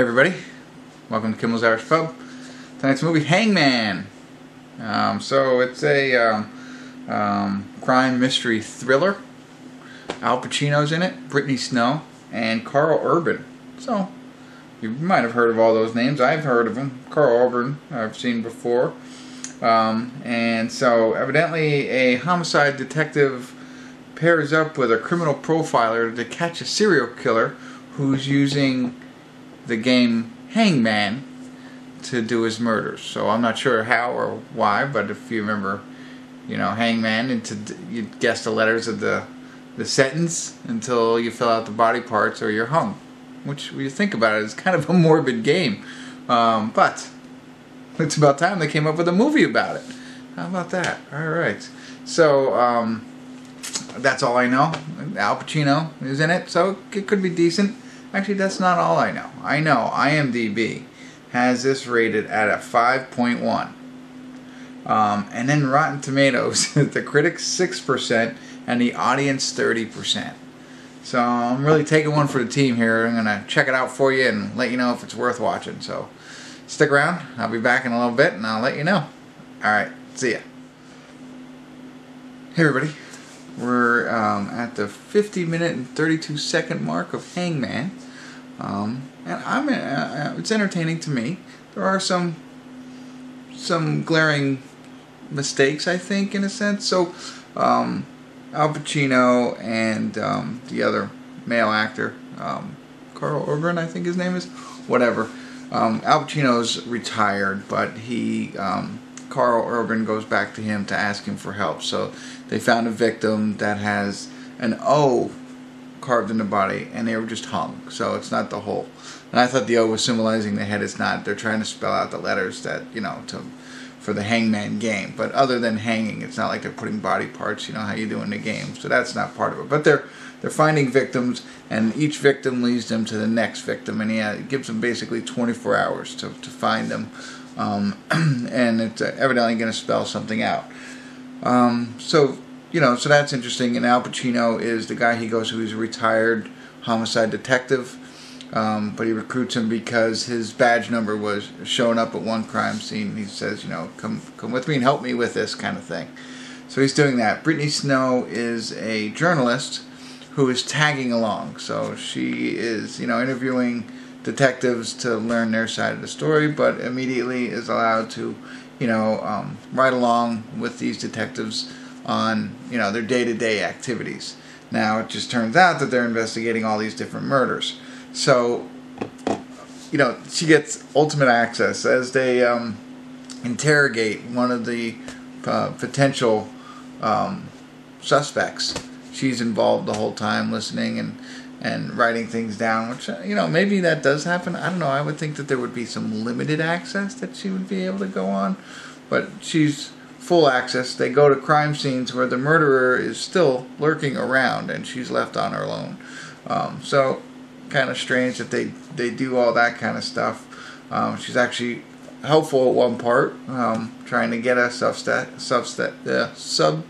Everybody, welcome to Kimmel's Irish Pub. Tonight's movie Hangman. Um, so it's a um, um, crime mystery thriller. Al Pacino's in it, Brittany Snow, and Karl Urban. So you might have heard of all those names. I've heard of them. Karl Urban I've seen before. Um, and so evidently a homicide detective pairs up with a criminal profiler to catch a serial killer who's using the game Hangman to do his murders. So I'm not sure how or why, but if you remember, you know, Hangman, and to you guess the letters of the the sentence until you fill out the body parts or you're hung. Which, when you think about it, is kind of a morbid game. Um, but it's about time they came up with a movie about it. How about that? All right. So um, that's all I know. Al Pacino is in it, so it could be decent. Actually, that's not all I know. I know IMDb has this rated at a 5.1. Um, and then Rotten Tomatoes, the critics 6% and the audience 30%. So I'm really taking one for the team here. I'm going to check it out for you and let you know if it's worth watching. So stick around. I'll be back in a little bit and I'll let you know. Alright, see ya. Hey everybody. We're um, at the 50 minute and 32 second mark of Hangman. Um, and I'm uh, uh, it's entertaining to me. There are some some glaring mistakes, I think, in a sense. So, um, Al Pacino and um, the other male actor, um, Karl Urban, I think his name is, whatever. Um, Al Pacino's retired, but he Karl Urban goes back to him to ask him for help. So they found a victim that has an O carved in the body, and they were just hung. So it's not the whole. And I thought the O was symbolizing the head. It's not. They're trying to spell out the letters that you know to for the hangman game. But other than hanging, it's not like they're putting body parts. You know how you do in the game. So that's not part of it. But they're they're finding victims, and each victim leads them to the next victim, and he uh, gives them basically 24 hours to to find them. Um, and it's uh, evidently going to spell something out. Um, so you know, so that's interesting. And Al Pacino is the guy he goes. He's a retired homicide detective, um, but he recruits him because his badge number was showing up at one crime scene. He says, you know, come come with me and help me with this kind of thing. So he's doing that. Brittany Snow is a journalist who is tagging along. So she is, you know, interviewing detectives to learn their side of the story, but immediately is allowed to, you know, um, ride along with these detectives on you know their day-to-day activities. Now it just turns out that they're investigating all these different murders. So you know she gets ultimate access as they um, interrogate one of the uh, potential um, suspects. She's involved the whole time, listening and and writing things down. Which uh, you know maybe that does happen. I don't know. I would think that there would be some limited access that she would be able to go on, but she's full access. They go to crime scenes where the murderer is still lurking around and she's left on her own. Um, so, kind of strange that they, they do all that kind of stuff. Um, she's actually helpful at one part, um, trying to get a substat, substat, uh, sub,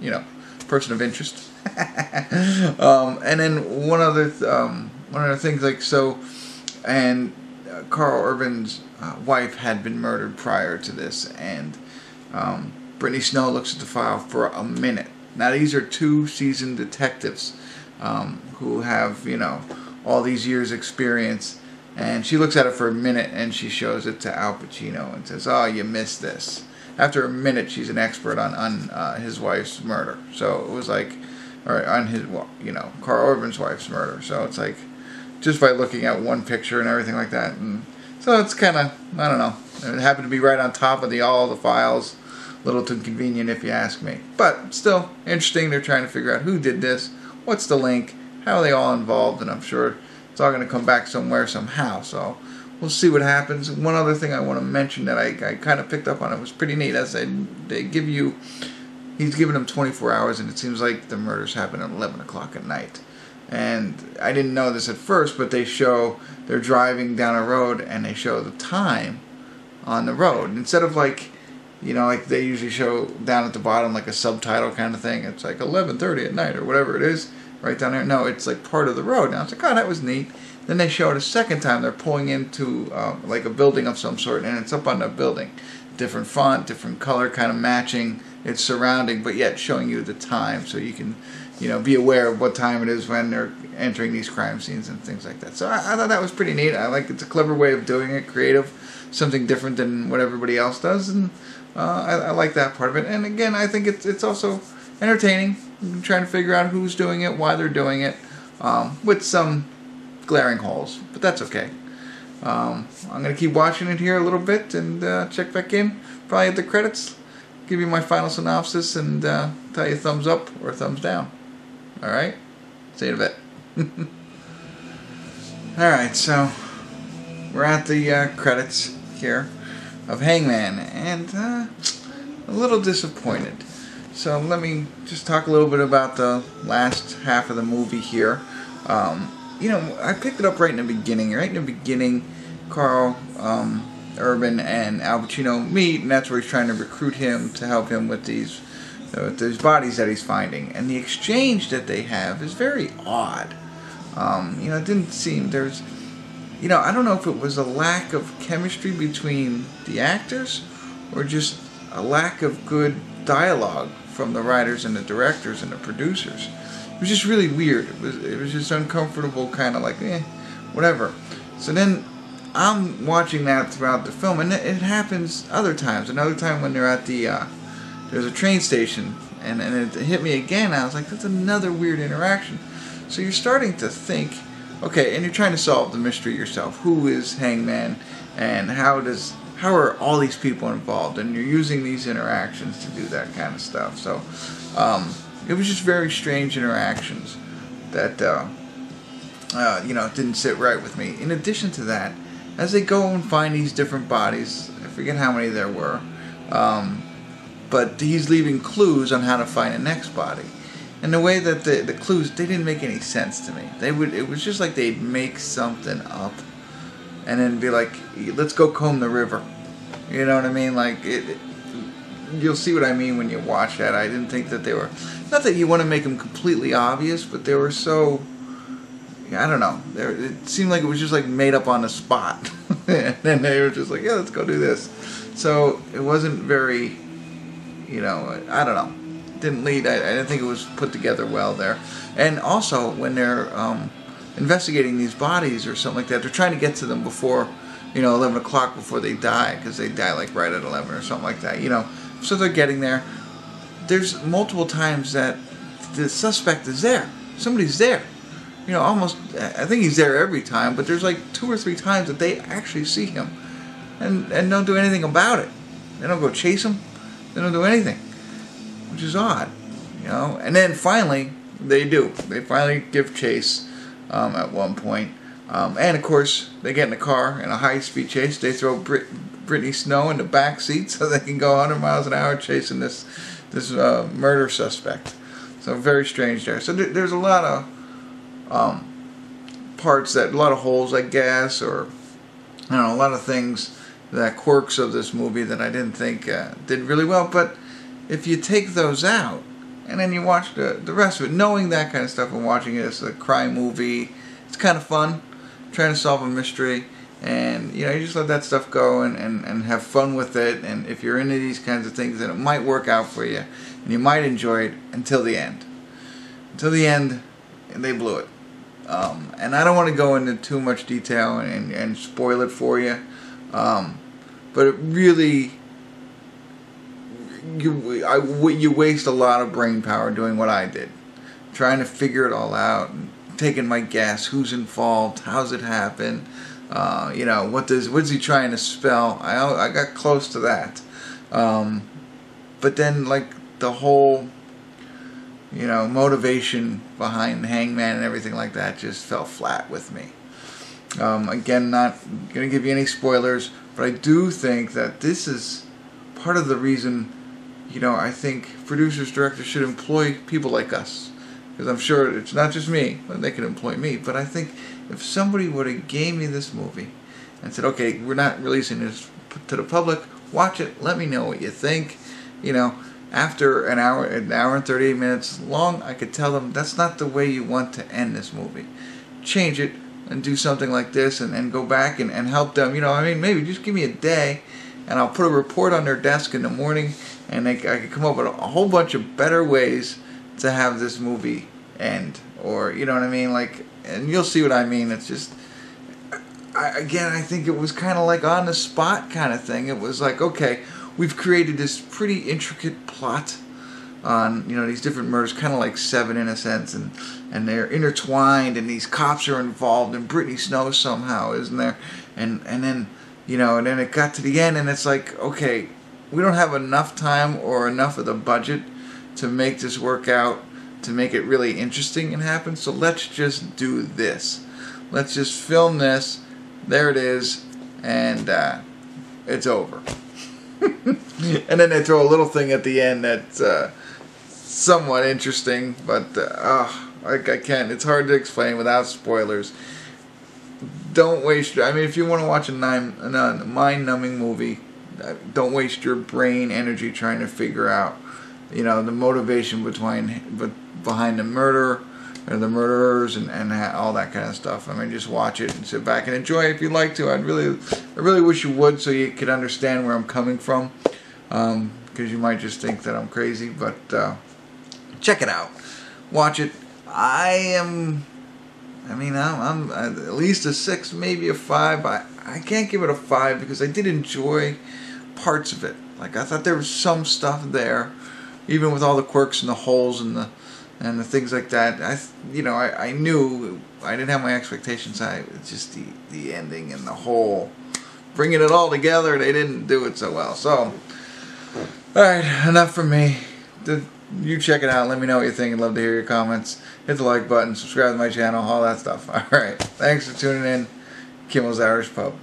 you know, person of interest. um, and then one other, th- um, one other things like so, and uh, Karl Urban's uh, wife had been murdered prior to this, and um, Brittany Snow looks at the file for a minute. Now these are two seasoned detectives um, who have, you know, all these years experience. And she looks at it for a minute and she shows it to Al Pacino and says, "Oh, you missed this." After a minute, she's an expert on on uh, his wife's murder. So it was like, or on his, well, you know, Karl Urban's wife's murder. So it's like, just by looking at one picture and everything like that. And so it's kind of, I don't know. It happened to be right on top of the all the files A little too convenient if you ask me. But still interesting. They're trying to figure out who did this, what's the link, how are they all involved, and I'm sure it's all going to come back somewhere somehow. So we'll see what happens. One other thing I want to mention that I, I kind of picked up on it was pretty neat. As they they give you, he's given them 24 hours, and it seems like the murders happen at 11 o'clock at night. And I didn't know this at first, but they show they're driving down a road and they show the time on the road instead of like you know, like they usually show down at the bottom like a subtitle kind of thing. It's like 11:30 at night or whatever it is, right down there. No, it's like part of the road. Now it's like, oh, that was neat. Then they show it a second time. They're pulling into uh, like a building of some sort, and it's up on the building. Different font, different color, kind of matching its surrounding, but yet showing you the time, so you can, you know, be aware of what time it is when they're entering these crime scenes and things like that. So I, I thought that was pretty neat. I like it's a clever way of doing it, creative, something different than what everybody else does, and uh, I, I like that part of it. And again, I think it's it's also entertaining. trying to figure out who's doing it, why they're doing it, um, with some glaring holes, but that's okay. Um, I'm gonna keep watching it here a little bit and uh, check back in, probably at the credits, give you my final synopsis, and uh, tell you thumbs up or thumbs down. All right, see you in a bit. All right, so we're at the uh, credits here of Hangman, and uh, a little disappointed. So let me just talk a little bit about the last half of the movie here. Um, you know, I picked it up right in the beginning. Right in the beginning, Karl um, Urban and Al Pacino meet, and that's where he's trying to recruit him to help him with these uh, with these bodies that he's finding. And the exchange that they have is very odd. Um, you know, it didn't seem there's, you know, I don't know if it was a lack of chemistry between the actors or just a lack of good dialogue from the writers and the directors and the producers. It was just really weird. It was it was just uncomfortable, kind of like eh, whatever. So then I'm watching that throughout the film, and it happens other times. Another time when they're at the uh, there's a train station, and and it hit me again. I was like, that's another weird interaction. So you're starting to think, okay, and you're trying to solve the mystery yourself. Who is Hangman, and how does how are all these people involved? And you're using these interactions to do that kind of stuff. So um, it was just very strange interactions that uh, uh, you know didn't sit right with me. In addition to that, as they go and find these different bodies, I forget how many there were. Um, but he's leaving clues on how to find the next body. And the way that the, the clues they didn't make any sense to me. They would it was just like they'd make something up and then be like let's go comb the river. You know what i mean? Like it, it you'll see what i mean when you watch that. I didn't think that they were not that you want to make them completely obvious but they were so I don't know. it seemed like it was just like made up on the spot, and then they were just like, "Yeah, let's go do this." So it wasn't very, you know, I don't know didn't lead. I, I, didn't think it was put together well there. And also, when they're um, investigating these bodies or something like that, they're trying to get to them before, you know, 11 o'clock before they die, because they die like right at 11 or something like that, you know. So they're getting there. There's multiple times that the suspect is there. Somebody's there. You know, almost, I think he's there every time, but there's like two or three times that they actually see him and, and don't do anything about it. They don't go chase him. They don't do anything which is odd, you know. And then finally, they do. They finally give chase um, at one point. Um, and of course, they get in a car in a high-speed chase. They throw Brit- Brittany Snow in the back seat so they can go 100 miles an hour chasing this this uh, murder suspect. So very strange there. So th- there's a lot of um, parts that a lot of holes, I guess, or don't know, a lot of things that quirks of this movie that I didn't think uh, did really well. But if you take those out and then you watch the, the rest of it, knowing that kind of stuff and watching it as a crime movie, it's kind of fun trying to solve a mystery. And you know, you just let that stuff go and, and, and have fun with it. And if you're into these kinds of things, then it might work out for you, and you might enjoy it until the end. Until the end, and they blew it. Um, and I don't want to go into too much detail and, and spoil it for you, um, but it really you I, you waste a lot of brain power doing what I did, trying to figure it all out, and taking my guess, who's involved, how's it happen, uh, you know, what does what's he trying to spell? I I got close to that, um, but then like the whole, you know, motivation behind Hangman and everything like that just fell flat with me. Um, again, not gonna give you any spoilers, but I do think that this is part of the reason you know, I think producers, directors should employ people like us. Because I'm sure it's not just me, they can employ me. But I think if somebody would have gave me this movie and said, okay, we're not releasing this to the public, watch it, let me know what you think. You know, after an hour, an hour and 38 minutes long, I could tell them that's not the way you want to end this movie. Change it, and do something like this and, and go back and, and help them. You know, I mean, maybe just give me a day and I'll put a report on their desk in the morning and they, I could come up with a whole bunch of better ways to have this movie end. Or, you know what I mean? Like, and you'll see what I mean. It's just, I, again, I think it was kind of like on the spot kind of thing. It was like, okay, we've created this pretty intricate plot on you know these different murders, kind of like Seven in a sense, and and they're intertwined, and these cops are involved, and Brittany Snow somehow isn't there, and and then you know, and then it got to the end, and it's like, okay, we don't have enough time or enough of the budget to make this work out, to make it really interesting and happen. So let's just do this. Let's just film this. There it is, and uh, it's over. and then they throw a little thing at the end that's uh, somewhat interesting, but uh, I, I can't. It's hard to explain without spoilers. Don't waste. I mean, if you want to watch a, a mind-numbing movie, uh, don't waste your brain energy trying to figure out, you know, the motivation between behind the murder or the murderers and, and all that kind of stuff. I mean, just watch it and sit back and enjoy if you'd like to. I'd really, I really wish you would so you could understand where I'm coming from, because um, you might just think that I'm crazy. But uh, check it out, watch it. I am, I mean, I'm, I'm at least a six, maybe a five. I I can't give it a five because I did enjoy parts of it. Like I thought there was some stuff there, even with all the quirks and the holes and the and the things like that. I, you know, I, I knew I didn't have my expectations high. It's just the the ending and the whole bringing it all together. They didn't do it so well. So, all right, enough from me. The, you check it out. Let me know what you think. I'd love to hear your comments. Hit the like button, subscribe to my channel, all that stuff. All right. Thanks for tuning in. Kimmel's Irish Pub.